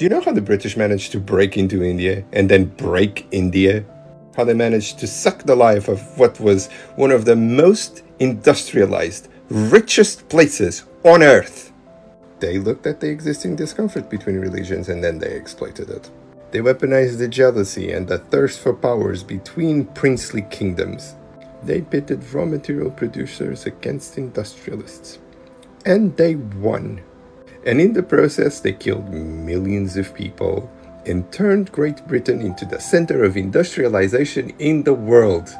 Do you know how the British managed to break into India and then break India? How they managed to suck the life of what was one of the most industrialized, richest places on earth. They looked at the existing discomfort between religions and then they exploited it. They weaponized the jealousy and the thirst for powers between princely kingdoms. They pitted raw material producers against industrialists. And they won. And in the process, they killed millions of people and turned Great Britain into the center of industrialization in the world.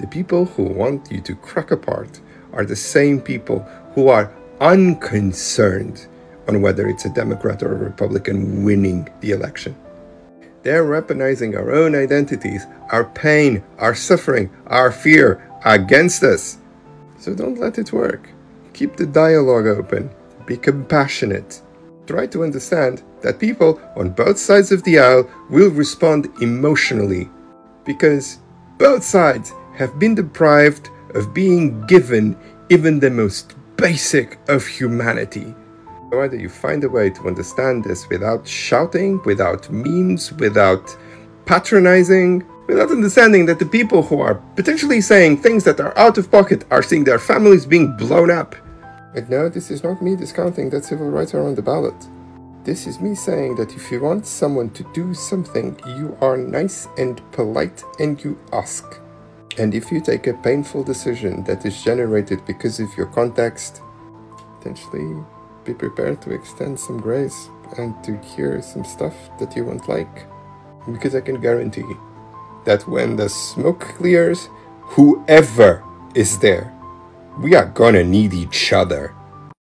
The people who want you to crack apart are the same people who are unconcerned on whether it's a Democrat or a Republican winning the election. They're weaponizing our own identities, our pain, our suffering, our fear against us. So don't let it work. Keep the dialogue open. Be compassionate. Try to understand that people on both sides of the aisle will respond emotionally because both sides have been deprived of being given even the most basic of humanity. Either you find a way to understand this without shouting, without memes, without patronizing, without understanding that the people who are potentially saying things that are out of pocket are seeing their families being blown up. And no, this is not me discounting that civil rights are on the ballot. This is me saying that if you want someone to do something, you are nice and polite and you ask. And if you take a painful decision that is generated because of your context, potentially be prepared to extend some grace and to hear some stuff that you won't like. Because I can guarantee that when the smoke clears, whoever is there we are gonna need each other.